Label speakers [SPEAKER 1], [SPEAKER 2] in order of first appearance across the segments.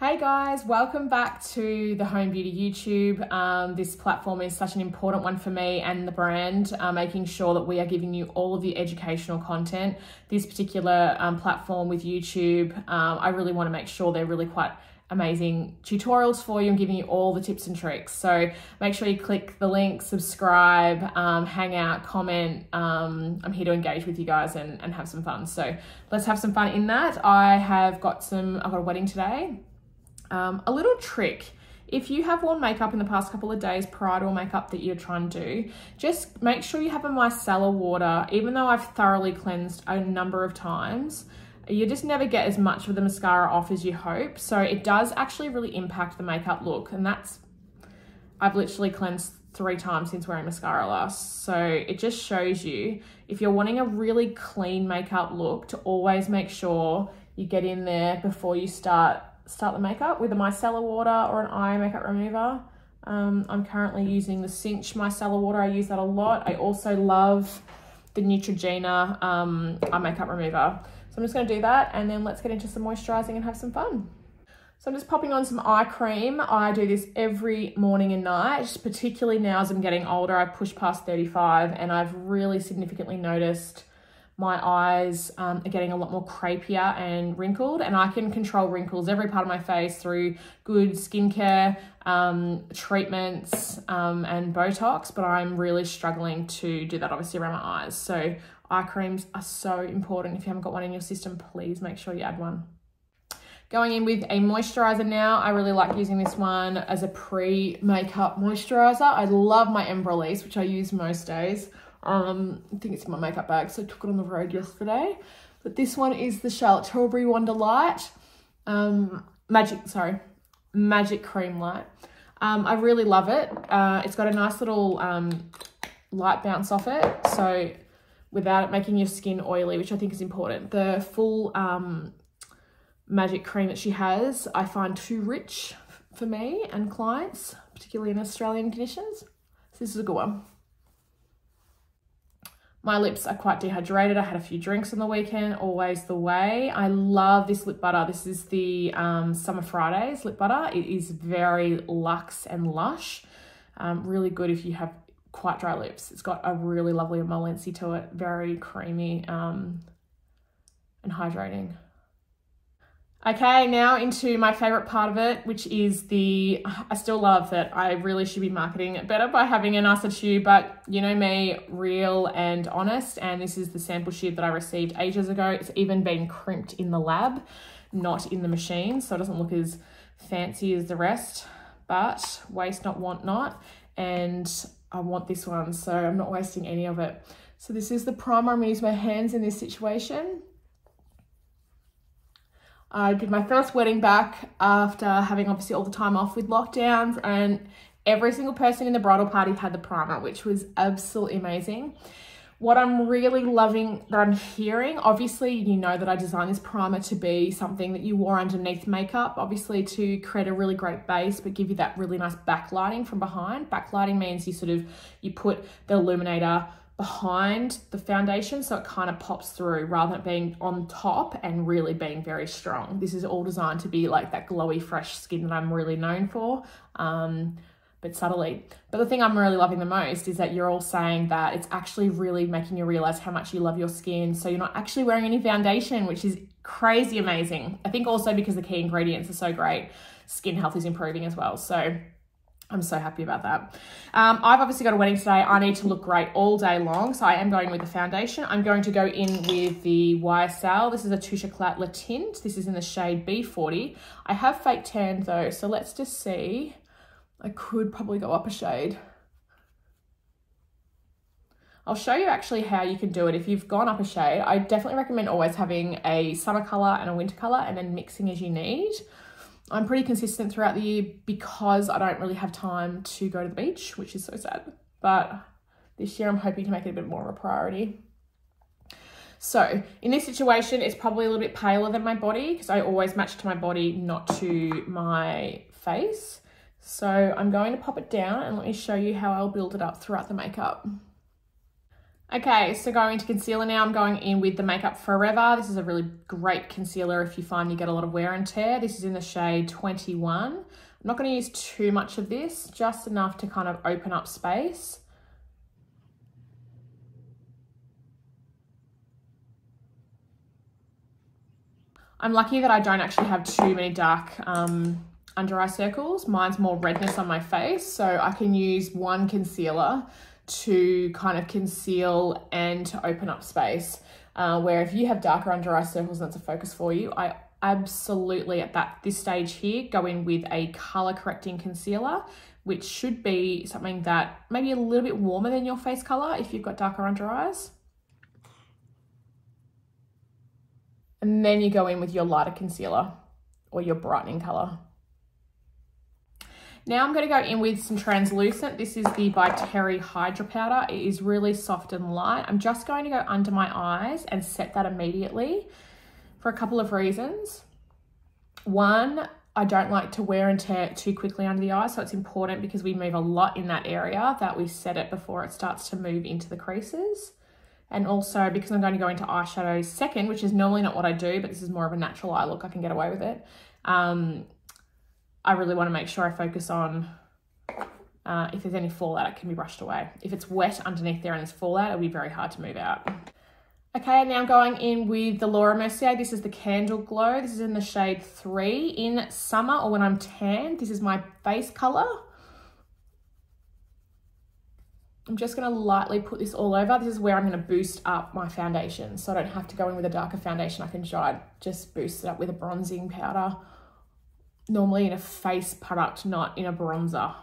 [SPEAKER 1] Hey guys, welcome back to the Holme Beauty YouTube. Um, this platform is such an important one for me and the brand, uh, making sure that we are giving you all of the educational content. This particular um, platform with YouTube, um, I really want to make sure they're really quite amazing tutorials for you and giving you all the tips and tricks. So make sure you click the link, subscribe, um, hang out, comment. Um, I'm here to engage with you guys and, and have some fun. So let's have some fun in that. I have got some, I've got a wedding today um, a little trick if you have worn makeup in the past couple of days prior to a makeup that you're trying to do, just make sure you have a micellar water. Even though I've thoroughly cleansed a number of times, you just never get as much of the mascara off as you hope. So it does actually really impact the makeup look. And that's, I've literally cleansed three times since wearing mascara last. So it just shows you, if you're wanting a really clean makeup look, to always make sure you get in there before you start start the makeup with a micellar water or an eye makeup remover. Um, I'm currently using the Cinch micellar water. I use that a lot. I also love the Neutrogena um, eye makeup remover. So I'm just going to do that and then let's get into some moisturising and have some fun. So I'm just popping on some eye cream. I do this every morning and night, particularly now as I'm getting older. I've pushed past 35 and I've really significantly noticed my eyes um, are getting a lot more crepier and wrinkled and I can control wrinkles every part of my face through good skincare um, treatments um, and Botox but I'm really struggling to do that obviously around my eyes so eye creams are so important if you haven't got one in your system please make sure you add one Going in with a moisturizer now. I really like using this one as a pre-makeup moisturizer. I love my Embryolisse, which I use most days. Um, I think it's in my makeup bag, so I took it on the road yesterday. But this one is the Charlotte Tilbury Wonder Light. Um, magic, sorry, Magic Cream Light. Um, I really love it. Uh, it's got a nice little um, light bounce off it, so without it making your skin oily, which I think is important. The full um, magic cream that she has, I find too rich for me and clients, particularly in Australian conditions. So this is a good one. My lips are quite dehydrated. I had a few drinks on the weekend, always the way. I love this lip butter. This is the um, Summer Fridays lip butter. It is very luxe and lush. Um, really good if you have quite dry lips. It's got a really lovely emolliency to it, very creamy um, and hydrating. Okay, now into my favorite part of it, which is the, I still love that I really should be marketing it better by having a nicer tube, but you know me, real and honest. And this is the sample tube that I received ages ago. It's even been crimped in the lab, not in the machine. So it doesn't look as fancy as the rest, but waste not, want not. And I want this one, so I'm not wasting any of it. So this is the primer. I'm gonna use my hands in this situation. I did my first wedding back after having obviously all the time off with lockdowns and every single person in the bridal party had the primer, which was absolutely amazing. What I'm really loving that I'm hearing, obviously, you know that I designed this primer to be something that you wore underneath makeup, obviously to create a really great base, but give you that really nice backlighting from behind. Backlighting means you sort of, you put the illuminator behind the foundation so it kind of pops through rather than being on top and really being very strong. This is all designed to be like that glowy fresh skin that I'm really known for, um, but subtly. But the thing I'm really loving the most is that you're all saying that it's actually really making you realize how much you love your skin so you're not actually wearing any foundation which is crazy amazing. I think also because the key ingredients are so great, skin health is improving as well. So I'm so happy about that. Um, I've obviously got a wedding today. I need to look great all day long, so I am going with the foundation. I'm going to go in with the YSL. This is a Touche Éclat Le Teint. This is in the shade B40. I have fake tan though, so let's just see. I could probably go up a shade. I'll show you actually how you can do it if you've gone up a shade. I definitely recommend always having a summer color and a winter color and then mixing as you need. I'm pretty consistent throughout the year because I don't really have time to go to the beach, which is so sad. But this year I'm hoping to make it a bit more of a priority. So in this situation, it's probably a little bit paler than my body because I always match to my body, not to my face. So I'm going to pop it down and let me show you how I'll build it up throughout the makeup. Okay, so going to concealer now, I'm going in with the Makeup Forever. This is a really great concealer if you find you get a lot of wear and tear. This is in the shade 21. I'm not going to use too much of this, just enough to kind of open up space. I'm lucky that I don't actually have too many dark um, under eye circles. Mine's more redness on my face, so I can use one concealer to kind of conceal and to open up space. Uh, where if you have darker under eye circles and that's a focus for you, I absolutely at that this stage here go in with a color correcting concealer which should be something that maybe a little bit warmer than your face color if you've got darker under eyes and then you go in with your lighter concealer or your brightening color now I'm going to go in with some translucent. This is the by Terry Hydra Powder. It is really soft and light. I'm just going to go under my eyes and set that immediately for a couple of reasons. One, I don't like to wear and tear too quickly under the eye, so it's important because we move a lot in that area that we set it before it starts to move into the creases. And also because I'm going to go into eyeshadow second, which is normally not what I do, but this is more of a natural eye look, I can get away with it. Um, I really want to make sure I focus on uh, if there's any fallout, it can be brushed away. If it's wet underneath there and there's fallout, it'll be very hard to move out. Okay, now I'm going in with the Laura Mercier. This is the Candle Glow. This is in the shade 3. In summer or when I'm tan, this is my face colour. I'm just going to lightly put this all over. This is where I'm going to boost up my foundation. So I don't have to go in with a darker foundation. I can just boost it up with a bronzing powder normally in a face product, not in a bronzer.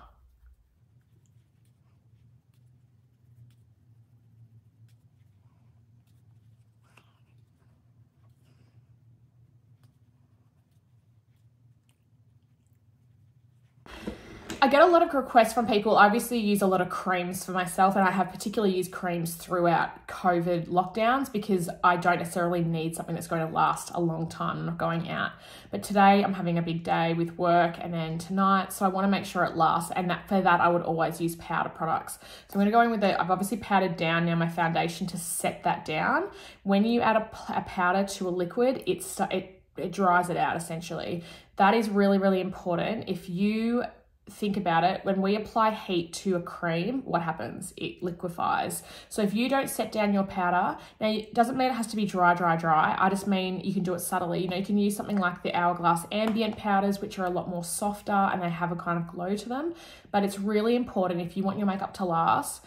[SPEAKER 1] I get a lot of requests from people. I obviously use a lot of creams for myself, and I have particularly used creams throughout COVID lockdowns because I don't necessarily need something that's going to last a long time. I'm not going out. But today I'm having a big day with work and then tonight, so I want to make sure it lasts. And that for that, I would always use powder products. So I'm going to go in with the, I've obviously powdered down now my foundation to set that down. When you add a, a powder to a liquid, it's, it, it dries it out essentially. That is really, really important. If you think about it, when we apply heat to a cream, what happens? It liquefies. So if you don't set down your powder, now it doesn't mean it has to be dry, dry, dry. I just mean you can do it subtly. You know, you can use something like the Hourglass Ambient powders, which are a lot more softer and they have a kind of glow to them. But it's really important if you want your makeup to last,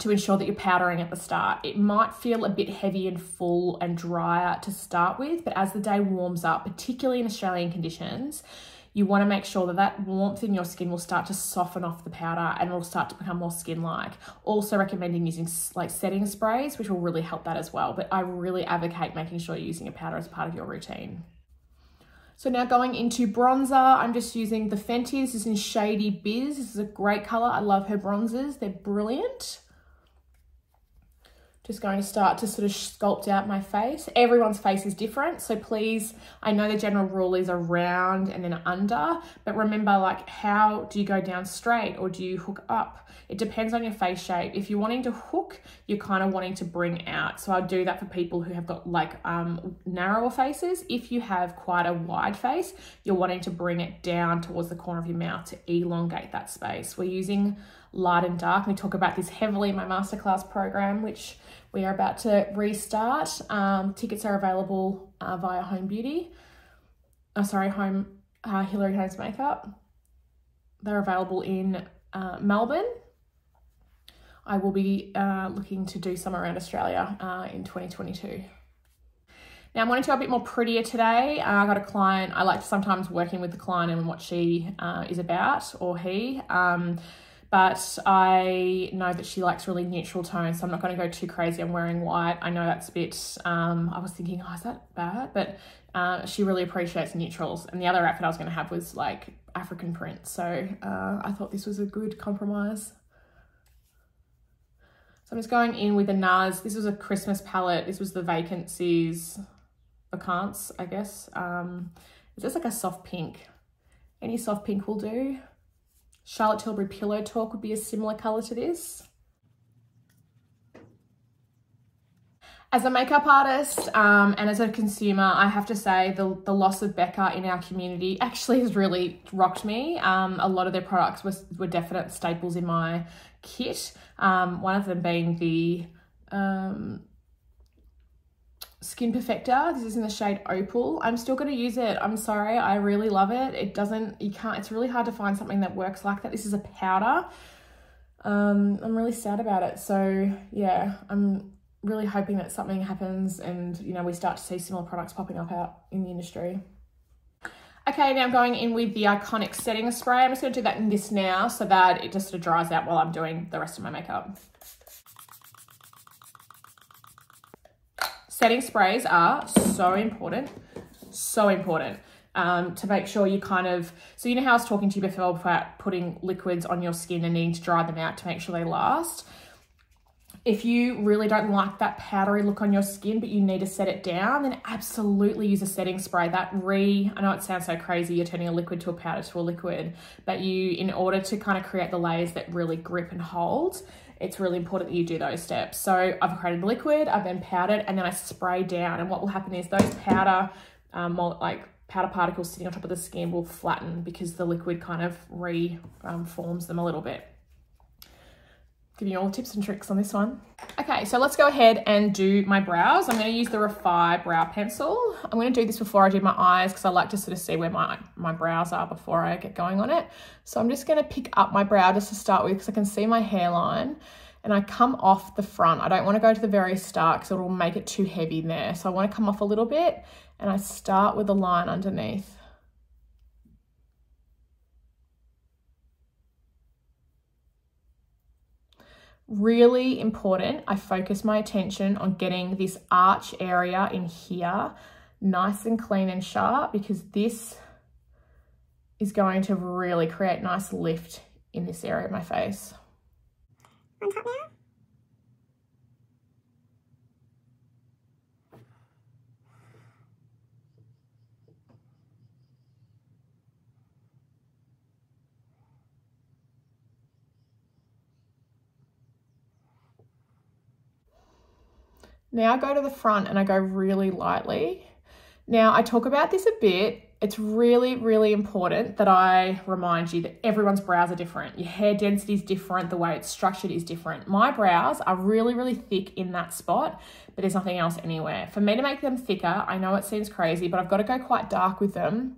[SPEAKER 1] to ensure that you're powdering at the start. It might feel a bit heavy and full and drier to start with, but as the day warms up, particularly in Australian conditions, you want to make sure that that warmth in your skin will start to soften off the powder and it'll start to become more skin-like. Also recommending using like setting sprays, which will really help that as well. But I really advocate making sure you're using a powder as part of your routine. So now going into bronzer, I'm just using the Fenty. This is in Shady Biz. This is a great color. I love her bronzers. They're brilliant. Just going to start to sort of sculpt out my face. Everyone's face is different, so please, I know the general rule is around and then under, but remember like how do you go down straight or do you hook up? It depends on your face shape. If you're wanting to hook, you're kind of wanting to bring out. So I'll do that for people who have got like um, narrower faces. If you have quite a wide face, you're wanting to bring it down towards the corner of your mouth to elongate that space. We're using light and dark. We talk about this heavily in my masterclass program, which we are about to restart. Um, tickets are available uh, via Holme Beauty. Oh, sorry, Holme uh, Hilary Holmes Makeup. They're available in uh, Melbourne. I will be uh, looking to do some around Australia uh, in 2022. Now I'm wanting to go a bit more prettier today. Uh, I got a client, I like sometimes working with the client and what she uh, is about or he. Um, but I know that she likes really neutral tones, so I'm not going to go too crazy. I'm wearing white. I know that's a bit, um, I was thinking, oh, is that bad? But uh, she really appreciates neutrals. And the other outfit I was going to have was like African print. So uh, I thought this was a good compromise. So I'm just going in with a NARS. This was a Christmas palette. This was the Vacancies, Vacants, I guess. Um, it's just like a soft pink. Any soft pink will do. Charlotte Tilbury Pillow Talk would be a similar colour to this. As a makeup artist um, and as a consumer, I have to say the, the loss of Becca in our community actually has really rocked me. Um, a lot of their products were, were definite staples in my kit. Um, one of them being the um, Skin Perfector. This is in the shade Opal. I'm still going to use it. I'm sorry. I really love it. It doesn't, you can't, it's really hard to find something that works like that. This is a powder. Um, I'm really sad about it. So yeah, I'm really hoping that something happens and, you know, we start to see similar products popping up out in the industry. Okay, now I'm going in with the Iconic Setting Spray. I'm just going to do that in this now so that it just sort of dries out while I'm doing the rest of my makeup. Setting sprays are so important, so important. Um, to make sure you kind of, so you know how I was talking to you before about putting liquids on your skin and needing to dry them out to make sure they last. If you really don't like that powdery look on your skin, but you need to set it down, then absolutely use a setting spray. That re, I know it sounds so crazy, you're turning a liquid to a powder to a liquid, but you, in order to kind of create the layers that really grip and hold, it's really important that you do those steps. So I've created liquid, I've then powdered, and then I spray down. And what will happen is those powder, um, like powder particles sitting on top of the skin will flatten because the liquid kind of reforms um, them a little bit giving you all the tips and tricks on this one. Okay, so let's go ahead and do my brows. I'm gonna use the Refy brow pencil. I'm gonna do this before I do my eyes because I like to sort of see where my, my brows are before I get going on it. So I'm just gonna pick up my brow just to start with because I can see my hairline and I come off the front. I don't wanna go to the very start because it'll make it too heavy there. So I wanna come off a little bit and I start with a line underneath. Really important, I focus my attention on getting this arch area in here nice and clean and sharp because this is going to really create nice lift in this area of my face. On top now? Now I go to the front and I go really lightly. Now I talk about this a bit. It's really, really important that I remind you that everyone's brows are different. Your hair density is different. The way it's structured is different. My brows are really, really thick in that spot, but there's nothing else anywhere. For me to make them thicker, I know it seems crazy, but I've got to go quite dark with them.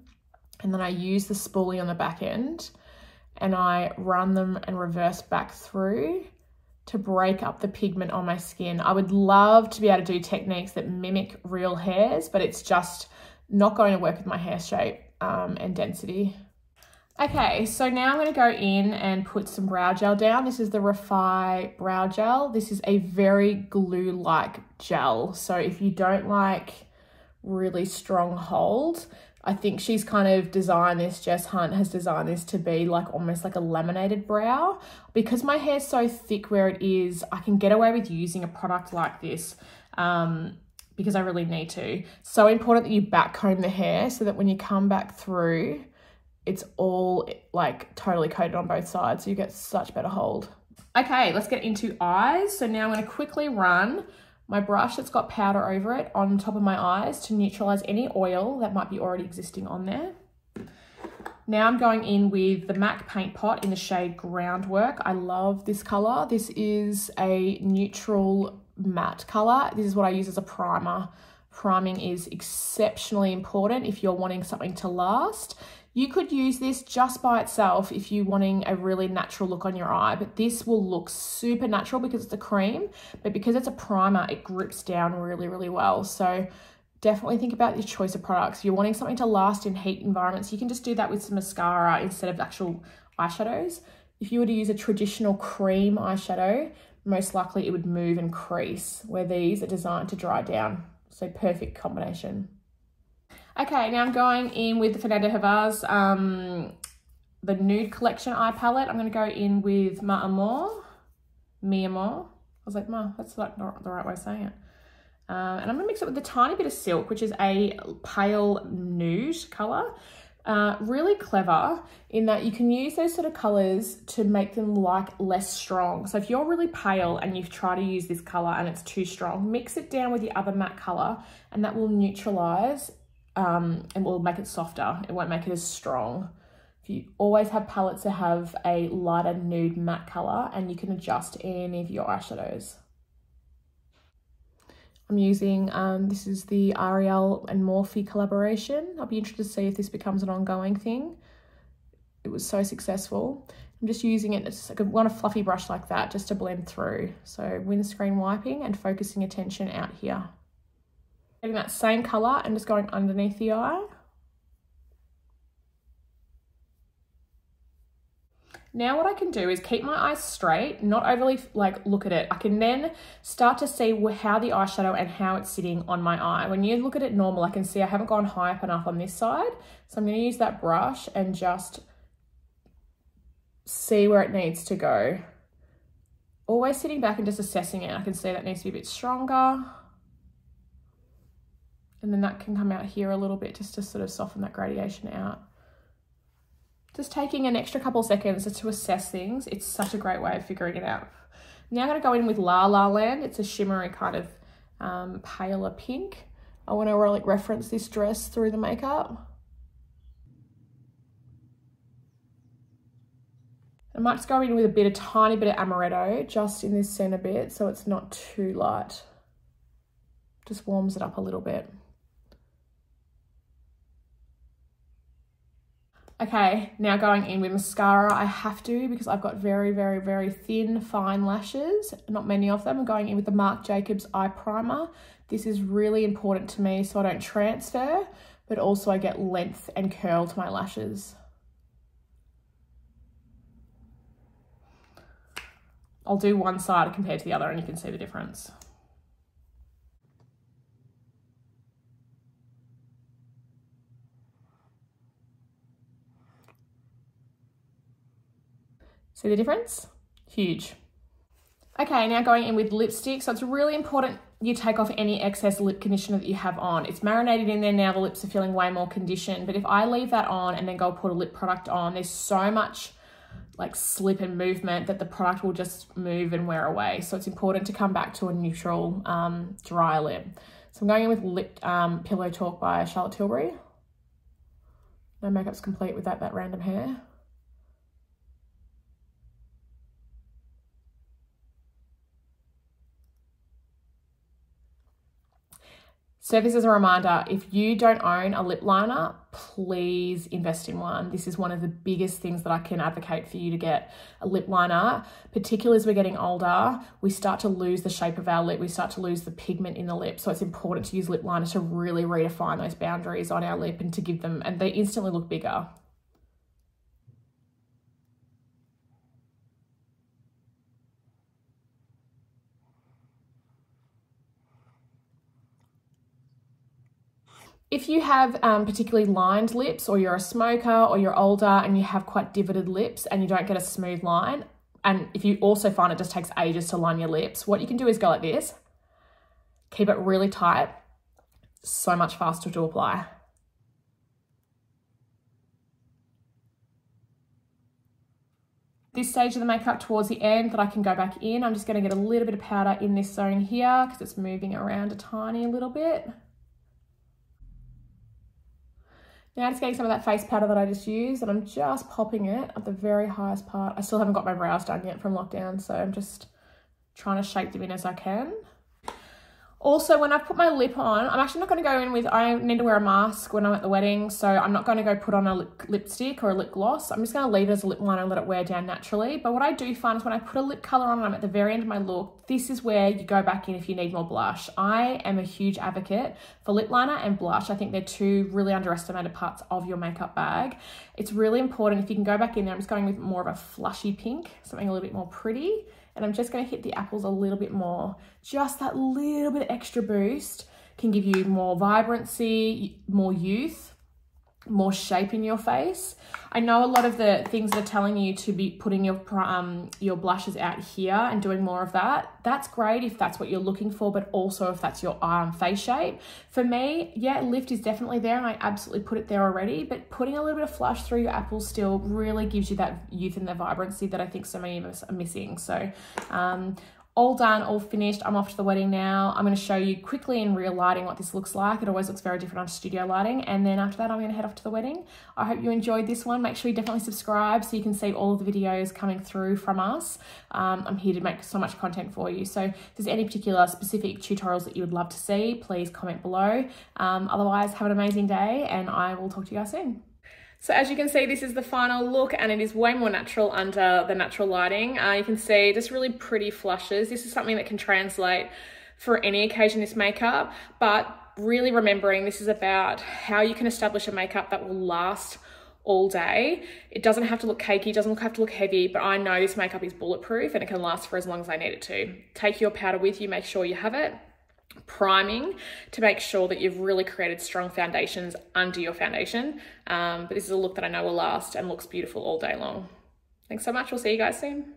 [SPEAKER 1] And then I use the spoolie on the back end and I run them and reverse back through to break up the pigment on my skin. I would love to be able to do techniques that mimic real hairs, but it's just not going to work with my hair shape um, and density. Okay, so now I'm going to go in and put some brow gel down. This is the Refy Brow Gel. This is a very glue-like gel. So if you don't like really strong hold, I think she's kind of designed this, Jess Hunt has designed this to be like almost like a laminated brow. Because my hair's so thick where it is, I can get away with using a product like this um, because I really need to. So important that you back comb the hair so that when you come back through, it's all like totally coated on both sides. So you get such better hold. Okay, let's get into eyes. So now I'm gonna quickly run my brush that's got powder over it on top of my eyes to neutralize any oil that might be already existing on there. Now I'm going in with the MAC Paint Pot in the shade Groundwork. I love this color. This is a neutral matte color. This is what I use as a primer. Priming is exceptionally important if you're wanting something to last. You could use this just by itself if you're wanting a really natural look on your eye, but this will look super natural because it's a cream, but because it's a primer, it grips down really, really well. So definitely think about your choice of products. If you're wanting something to last in heat environments, you can just do that with some mascara instead of actual eyeshadows. If you were to use a traditional cream eyeshadow, most likely it would move and crease, where these are designed to dry down. So perfect combination. Okay, now I'm going in with the Fernando Hervas, um, the Nude Collection eye palette. I'm going to go in with Ma Amour, Mi Amour. I was like, Ma, that's like not the right way of saying it. Um, and I'm going to mix it with a tiny bit of silk, which is a pale nude colour. Uh, really clever in that you can use those sort of colors to make them like less strong. So if you're really pale and you've tried to use this color and it's too strong, mix it down with the other matte color and that will neutralize um, and will make it softer. It won't make it as strong. If you always have palettes that have a lighter nude matte color and you can adjust any of your eyeshadows. I'm using, um, this is the Ariel and Morphe collaboration. I'll be interested to see if this becomes an ongoing thing. It was so successful. I'm just using it, it's like I want a fluffy brush like that just to blend through. So windscreen wiping and focusing attention out here. Getting that same color and just going underneath the eye. Now what I can do is keep my eyes straight, not overly like look at it. I can then start to see how the eyeshadow and how it's sitting on my eye. When you look at it normal, I can see I haven't gone high up enough on this side. So I'm gonna use that brush and just see where it needs to go. Always sitting back and just assessing it. I can see that needs to be a bit stronger. And then that can come out here a little bit just to sort of soften that gradation out. Just taking an extra couple seconds to assess things, it's such a great way of figuring it out. Now I'm going to go in with La La Land. It's a shimmery kind of um, paler pink. I want to really reference this dress through the makeup. I might just go in with a bit, a tiny bit of amaretto just in this center bit so it's not too light. Just warms it up a little bit. Okay, now going in with mascara, I have to because I've got very, very, very thin, fine lashes. Not many of them. I'm going in with the Marc Jacobs Eye Primer. This is really important to me so I don't transfer, but also I get length and curl to my lashes. I'll do one side compared to the other and you can see the difference. See the difference? Huge. Okay, now going in with lipstick. So it's really important you take off any excess lip conditioner that you have on. It's marinated in there now, the lips are feeling way more conditioned. But if I leave that on and then go put a lip product on, there's so much like slip and movement that the product will just move and wear away. So it's important to come back to a neutral um, dry lip. So I'm going in with Lip um, Pillow Talk by Charlotte Tilbury. No makeup's complete without that random hair. So this is a reminder, if you don't own a lip liner, please invest in one. This is one of the biggest things that I can advocate for you to get a lip liner, particularly as we're getting older, we start to lose the shape of our lip, we start to lose the pigment in the lip. So it's important to use lip liner to really redefine those boundaries on our lip and to give them, and they instantly look bigger. If you have um, particularly lined lips or you're a smoker or you're older and you have quite divoted lips and you don't get a smooth line, and if you also find it just takes ages to line your lips, what you can do is go like this. Keep it really tight. So much faster to apply. This stage of the makeup towards the end that I can go back in, I'm just gonna get a little bit of powder in this zone here because it's moving around a tiny little bit. Now I'm just getting some of that face powder that I just used and I'm just popping it at the very highest part. I still haven't got my brows done yet from lockdown, so I'm just trying to shape them in as I can. Also, when I put my lip on, I'm actually not going to go in with, I need to wear a mask when I'm at the wedding, so I'm not going to go put on a lip, lipstick or a lip gloss. I'm just going to leave it as a lip liner and let it wear down naturally. But what I do find is when I put a lip colour on and I'm at the very end of my look, this is where you go back in if you need more blush. I am a huge advocate for lip liner and blush. I think they're two really underestimated parts of your makeup bag. It's really important if you can go back in there, I'm just going with more of a flushy pink, something a little bit more pretty and I'm just going to hit the apples a little bit more. Just that little bit extra boost can give you more vibrancy, more youth, more shape in your face. I know a lot of the things that are telling you to be putting your um, your blushes out here and doing more of that. That's great if that's what you're looking for, but also if that's your um, face shape. For me, yeah, lift is definitely there and I absolutely put it there already, but putting a little bit of flush through your apples still really gives you that youth and the vibrancy that I think so many of us are missing. So um, all done, all finished. I'm off to the wedding now. I'm going to show you quickly in real lighting what this looks like. It always looks very different on studio lighting. And then after that, I'm going to head off to the wedding. I hope you enjoyed this one. Make sure you definitely subscribe so you can see all of the videos coming through from us. Um, I'm here to make so much content for you. So if there's any particular specific tutorials that you would love to see, please comment below. Um, otherwise, have an amazing day and I will talk to you guys soon. So as you can see, this is the final look and it is way more natural under the natural lighting. Uh, you can see just really pretty flushes. This is something that can translate for any occasion, this makeup, but really remembering this is about how you can establish a makeup that will last all day. It doesn't have to look cakey, doesn't have to look heavy, but I know this makeup is bulletproof and it can last for as long as I need it to. Take your powder with you, make sure you have it priming to make sure that you've really created strong foundations under your foundation. Um, but this is a look that I know will last and looks beautiful all day long. Thanks so much. We'll see you guys soon.